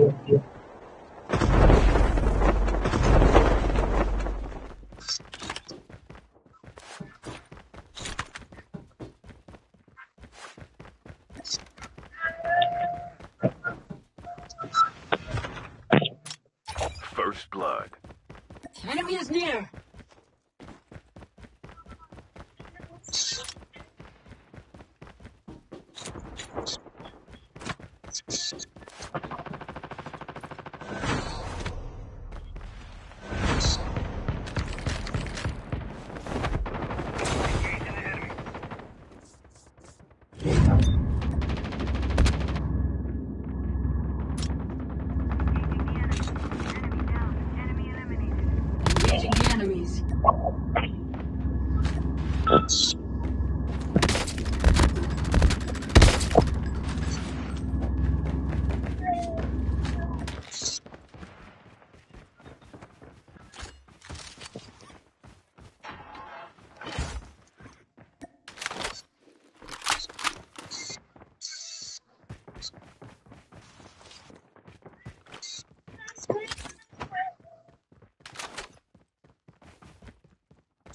with you.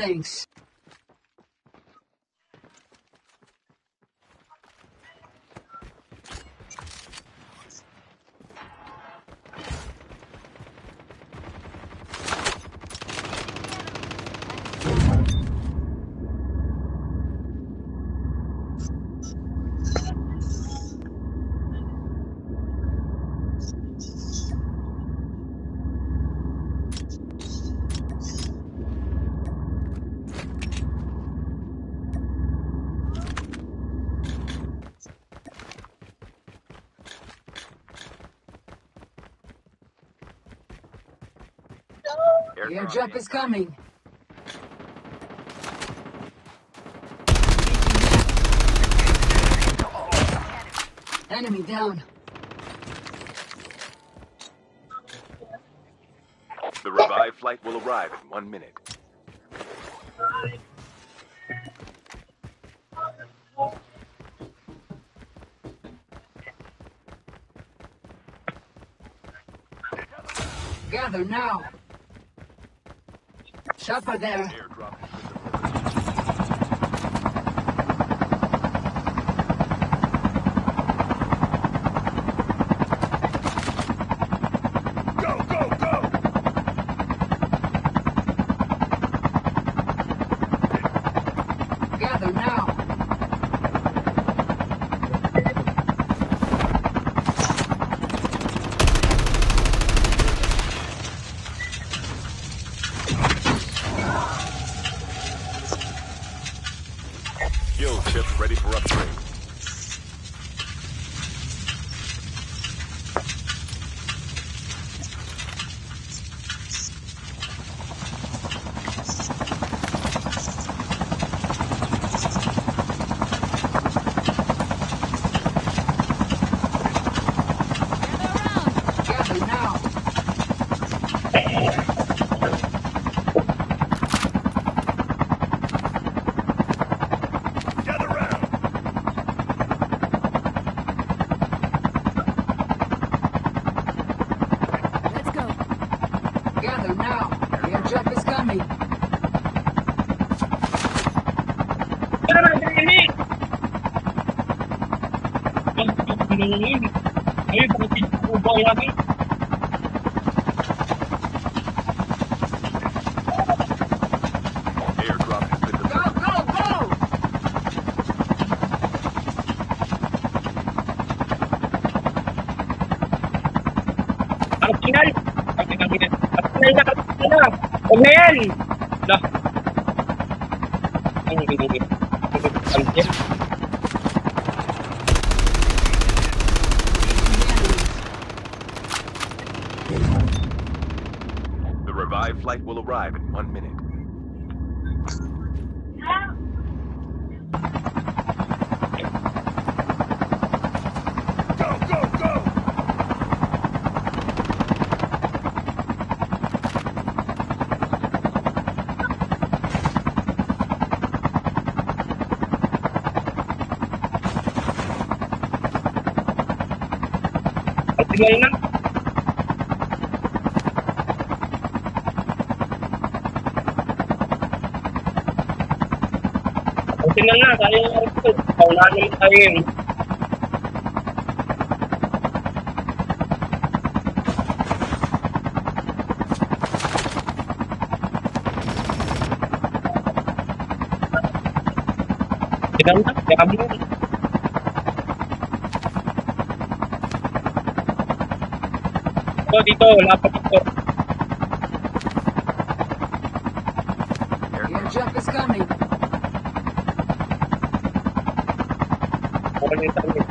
Thanks. The airdrop is coming. Enemy down. The revived flight will arrive in one minute. Gather now. Chopper there. Airdrop final. Pag nagkaminan. At final na kapit na. Huwag na yan. Wala. Ang hindi. Ang hindi. Jainan Okay na na, kaya nga ito. Kaulanin tayo yun. Tidak, tidak, tidak, Dito, dito, wala pa dito. Airjump is coming. Okay,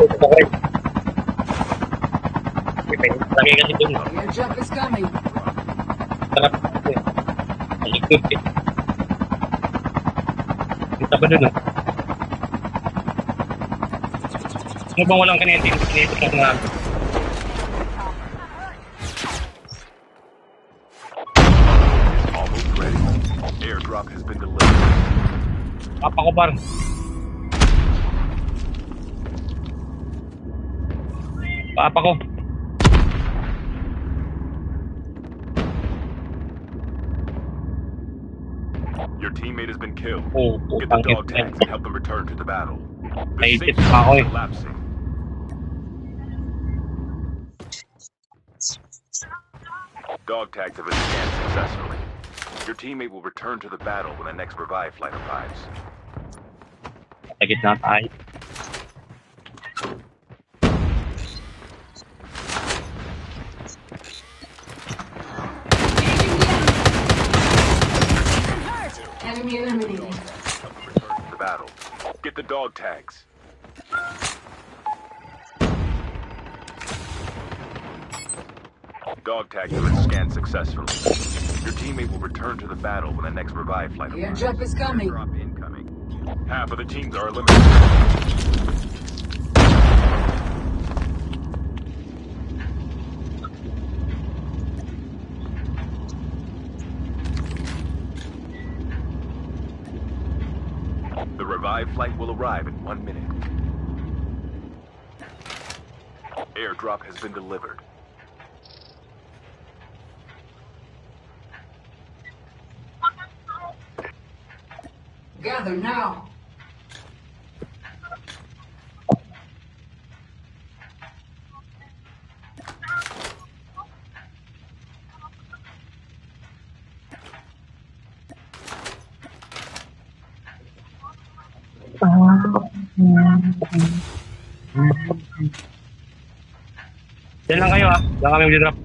dito sa red. Lagay kasi dun. Your truck is coming. Sarap. Malikod eh. Kita ba dun ah? Ano bang walang kanente? Kanente ka na. Airdrop has been delivered. Papakubar. Papakubar. Par. Papa ko. Your teammate has been killed. Oh, oh Get the dog tags and help them return to the battle. The safe pa ako zone is collapsing. Dog tags have been scanned successfully. Your teammate will return to the battle when the next revive flight arrives. Sa gitna tayo. Enemy eliminated. Help them return to the battle. Get the dog tags. Dog tags have been scanned successfully. Your teammate will return to the battle when the next revive flight arrives. Airdrop is coming. Drop incoming. Half of the teams are eliminated. The revived flight will arrive in one minute. Airdrop has been delivered. Gather now. Lang kayo ah.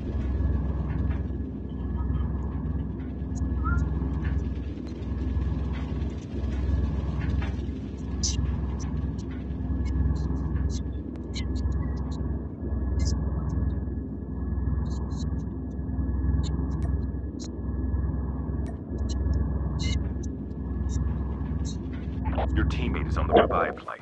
Diyan. Your teammate is on the revive flight.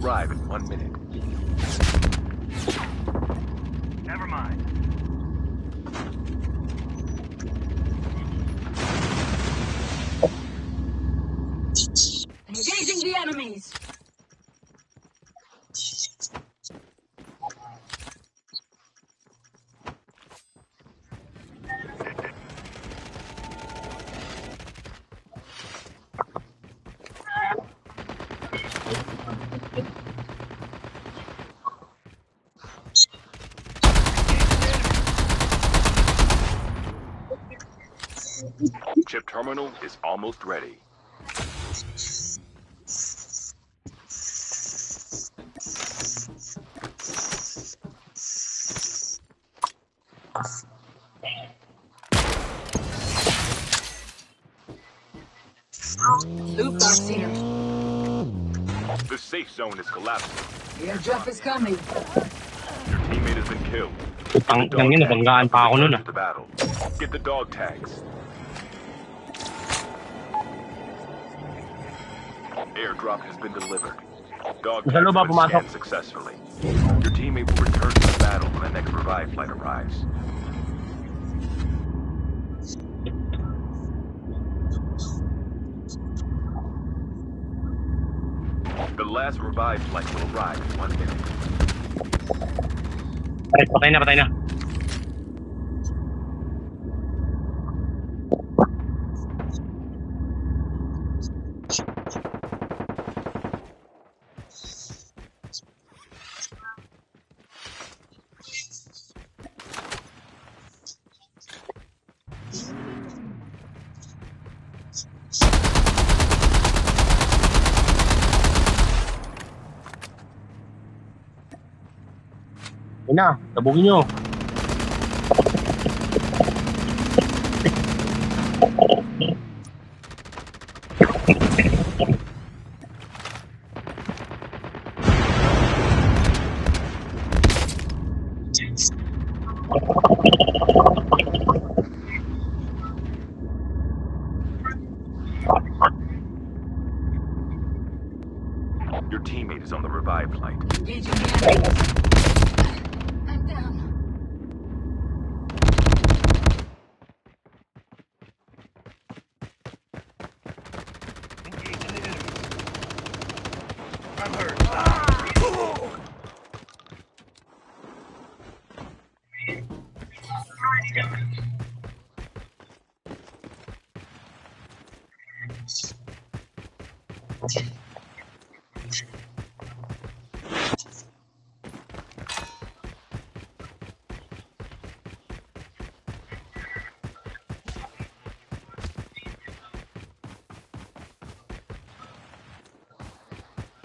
Arrive in one minute. Never mind. Engaging the enemies. Chip terminal is almost ready. Loot box here. The safe zone is collapsing. Airdrop is coming. Your teammate has been killed. Ang nang yun, nabanggaan pa ako nun ah. To the battle. Get the dog tags. Airdrop has been delivered. Dog Sa loob tags ba have been pumasok? scanned successfully. Your teammate will return to the battle when the next revive flight arrives. The last revive flight will arrive in one minute. Patay na, patay na. Yan na, tabungin nyo.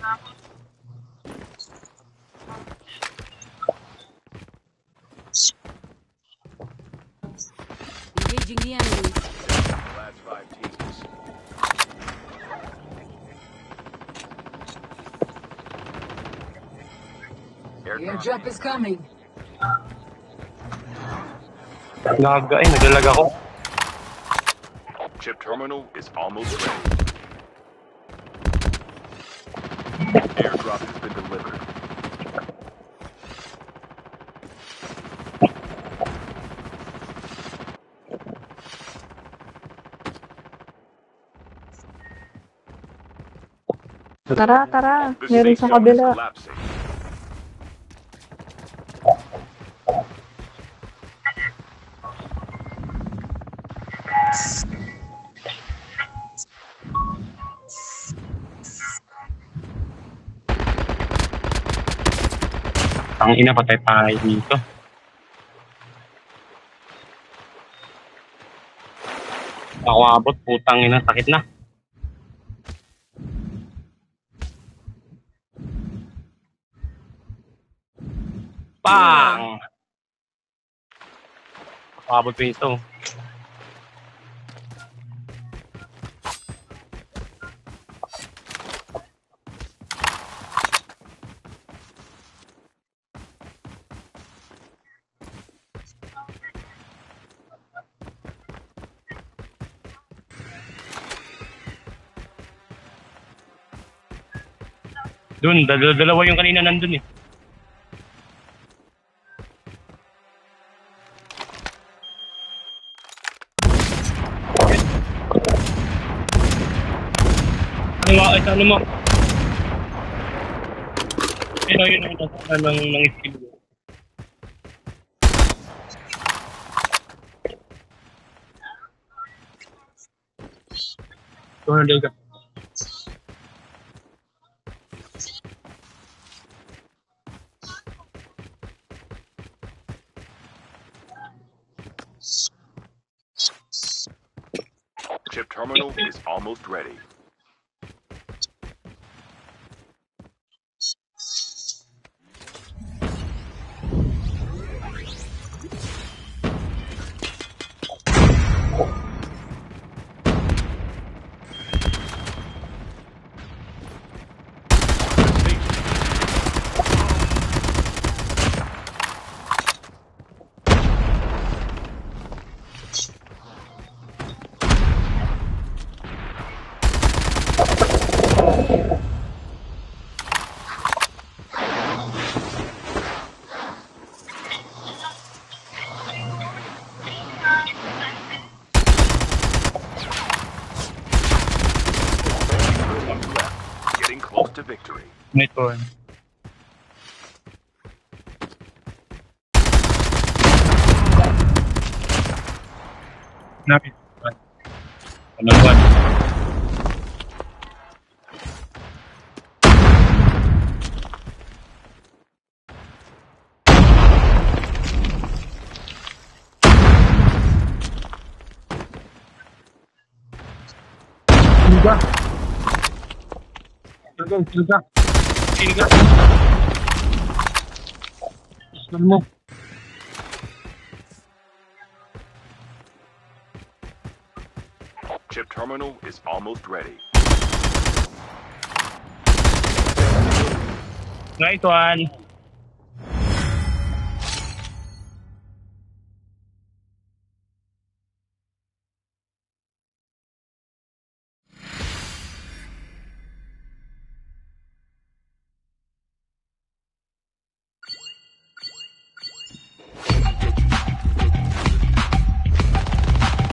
Engaging the enemies. Last five teams. The Airdrop. airdrop is coming. Naga eh, naglalag ako. Chip terminal is almost ready. Airdrop has been delivered. Tara, tara. Meron sa kabila. collapsing. Ang ina, patay tayo dito. Ako abot, putang ina, sakit na. Pang! Ako abot pa ito. Doon, dal- dalawa yung kanina nandun eh. Ano ay, ano mo? Pero yun ang nasa ng, ng skill ko. Two hundred ready. To victory. Night one. Mo. Chip terminal is almost ready. Night one.